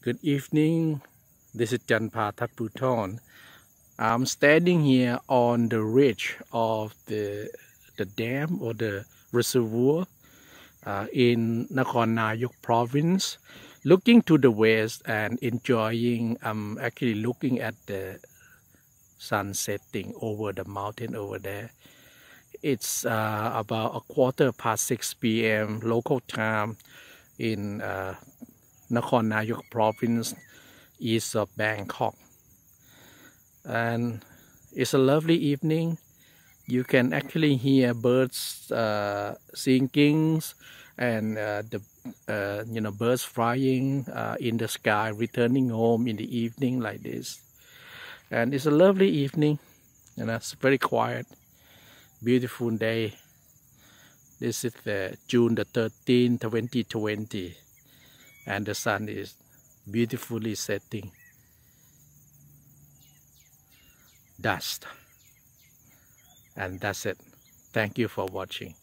Good evening. This is Janpha Tatputon. I'm standing here on the ridge of the the dam or the reservoir uh, in Nakhon Nayok province, looking to the west and enjoying. I'm actually looking at the sun setting over the mountain over there. It's uh, about a quarter past 6 p.m. local time in uh, Nakhon Nayok province east of Bangkok. And it's a lovely evening. You can actually hear birds uh, singing and uh, the uh, you know birds flying uh, in the sky returning home in the evening like this. And it's a lovely evening. Know it's very quiet. Beautiful day. This is the June the 13th 2020 and the sun is beautifully setting. Dust. And that's it. Thank you for watching